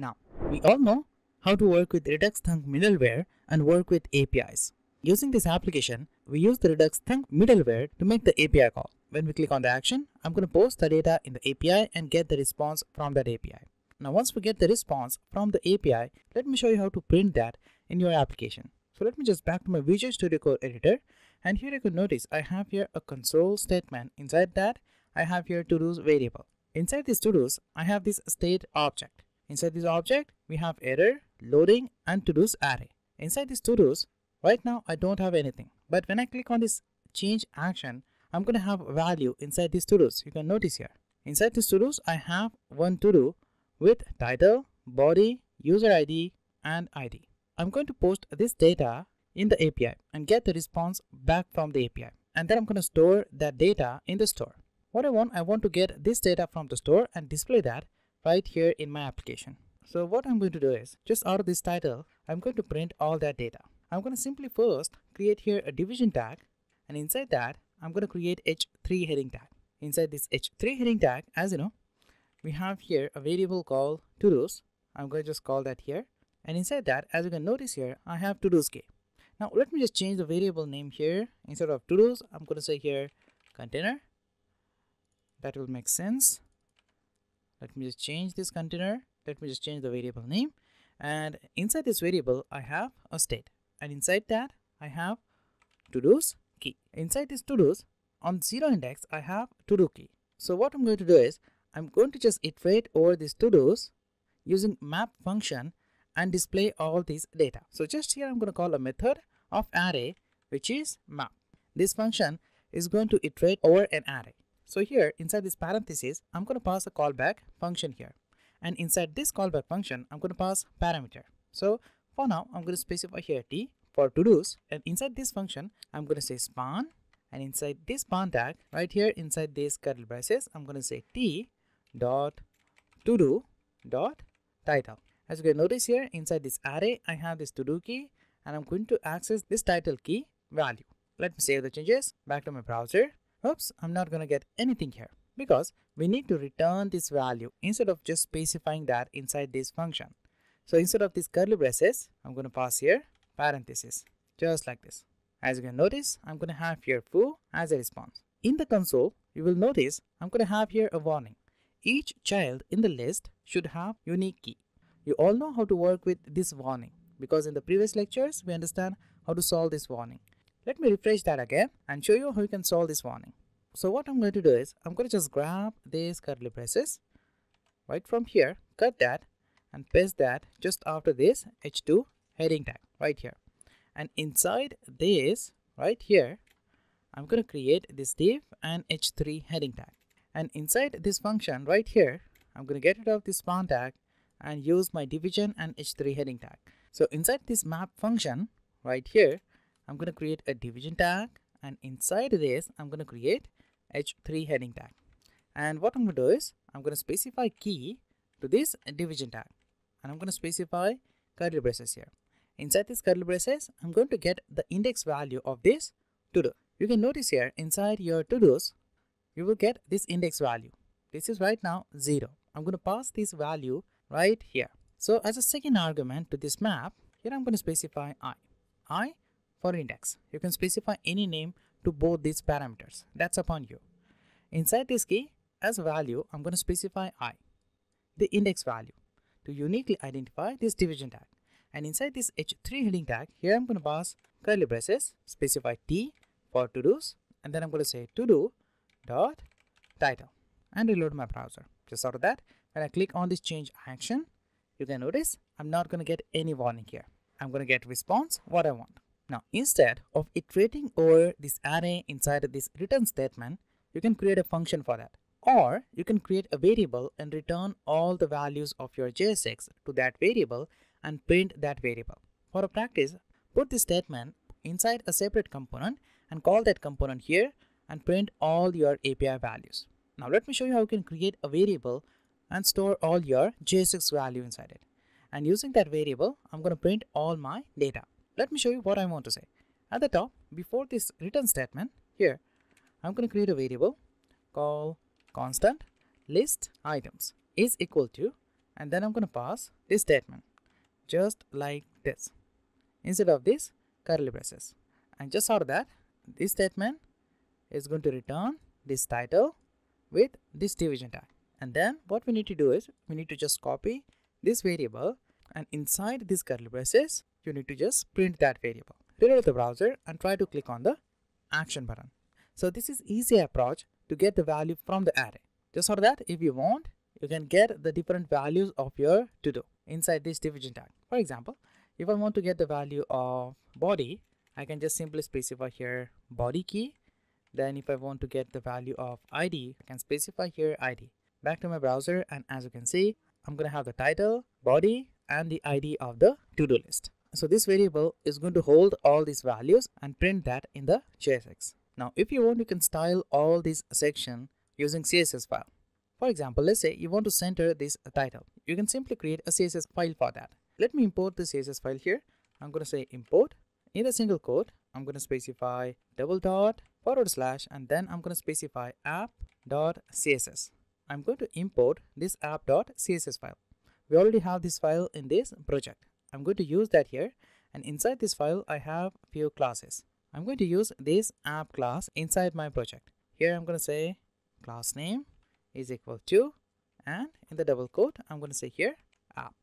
Now, we all know how to work with Redux Thunk middleware and work with APIs. Using this application, we use the Redux Thunk middleware to make the API call. When we click on the action, I'm going to post the data in the API and get the response from that API. Now, once we get the response from the API, let me show you how to print that in your application. So let me just back to my Visual Studio Code editor. And here you can notice I have here a console statement. Inside that, I have here to-dos variable. Inside this to-dos, I have this state object. Inside this object, we have error, loading, and to-dos array. Inside this to-dos, right now I don't have anything. But when I click on this change action, I'm going to have value inside this to-dos. You can notice here. Inside this to-dos, I have one to-do with title, body, user ID, and ID. I'm going to post this data in the API and get the response back from the API. And then I'm going to store that data in the store. What I want, I want to get this data from the store and display that right here in my application. So what I'm going to do is, just out of this title, I'm going to print all that data. I'm going to simply first create here a division tag and inside that, I'm going to create h3 heading tag. Inside this h3 heading tag, as you know, we have here a variable called to-dos. I'm going to just call that here. And inside that, as you can notice here, I have to-dos k. Now let me just change the variable name here. Instead of to-dos, I'm going to say here container. That will make sense. Let me just change this container. Let me just change the variable name. And inside this variable, I have a state. And inside that, I have to-dos key. Inside this to-dos, on zero index, I have to-do key. So what I'm going to do is, I'm going to just iterate over these to-dos using map function and display all these data. So just here I'm going to call a method of array which is map. This function is going to iterate over an array. So here inside this parenthesis, I'm going to pass a callback function here. And inside this callback function, I'm going to pass parameter. So for now, I'm going to specify here t for to-dos. And inside this function, I'm going to say span. And inside this span tag, right here inside this curly braces, I'm going to say t dot to do dot title. As you can notice here inside this array, I have this to do key and I'm going to access this title key value. Let me save the changes back to my browser. Oops, I'm not going to get anything here because we need to return this value instead of just specifying that inside this function. So instead of this curly braces, I'm going to pass here parenthesis just like this. As you can notice, I'm going to have here foo as a response. In the console, you will notice I'm going to have here a warning. Each child in the list should have unique key. You all know how to work with this warning because in the previous lectures, we understand how to solve this warning. Let me refresh that again and show you how you can solve this warning. So what I'm going to do is, I'm going to just grab these curly braces right from here, cut that and paste that just after this h2 heading tag right here. And inside this right here, I'm going to create this div and h3 heading tag. And inside this function right here, I'm going to get rid of this span tag and use my division and h3 heading tag. So inside this map function right here, I'm going to create a division tag and inside this, I'm going to create h3 heading tag. And what I'm going to do is, I'm going to specify key to this division tag and I'm going to specify curly braces here. Inside these curly braces, I'm going to get the index value of this to do. You can notice here inside your to-dos, you will get this index value. This is right now 0. I'm going to pass this value right here. So as a second argument to this map, here I'm going to specify i. i for index. You can specify any name to both these parameters. That's upon you. Inside this key, as value, I'm going to specify i, the index value, to uniquely identify this division tag. And inside this h3 heading tag, here I'm going to pass curly braces, specify t for to-dos, and then I'm going to say to-do dot title and reload my browser. Just out of that, when I click on this change action, you can notice I'm not going to get any warning here. I'm going to get response what I want. Now, instead of iterating over this array inside this return statement, you can create a function for that. Or you can create a variable and return all the values of your JSX to that variable and print that variable. For a practice, put this statement inside a separate component and call that component here and print all your API values. Now let me show you how you can create a variable and store all your JSX value inside it. And using that variable, I'm going to print all my data. Let me show you what I want to say. At the top, before this return statement, here, I'm going to create a variable called constant list items is equal to and then I'm going to pass this statement just like this. Instead of this curly braces. And just out of that this statement is going to return this title with this division tag. And then what we need to do is we need to just copy this variable and inside this curly braces you need to just print that variable. Reload the browser and try to click on the action button. So this is easy approach to get the value from the array. Just for that if you want you can get the different values of your to do inside this division tag. For example if i want to get the value of body i can just simply specify here body key. Then if i want to get the value of id i can specify here id back to my browser and as you can see i'm going to have the title body and the id of the to-do list so this variable is going to hold all these values and print that in the JSX. Now, if you want, you can style all this section using CSS file. For example, let's say you want to center this title. You can simply create a CSS file for that. Let me import the CSS file here. I'm going to say import. In a single quote, I'm going to specify double dot forward slash and then I'm going to specify app dot css. I'm going to import this app dot css file. We already have this file in this project. I'm going to use that here and inside this file I have a few classes. I'm going to use this app class inside my project. Here I'm going to say class name is equal to and in the double quote I'm going to say here app.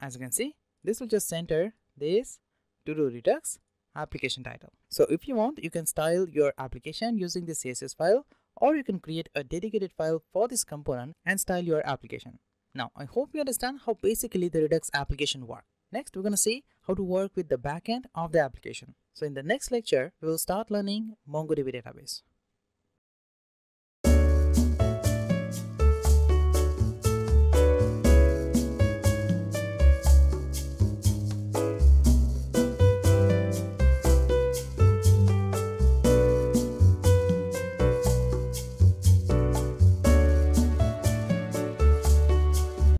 As you can see this will just center this to do redux application title. So if you want you can style your application using the CSS file or you can create a dedicated file for this component and style your application. Now I hope you understand how basically the Redux application works. Next, we're going to see how to work with the backend of the application. So in the next lecture, we will start learning MongoDB database.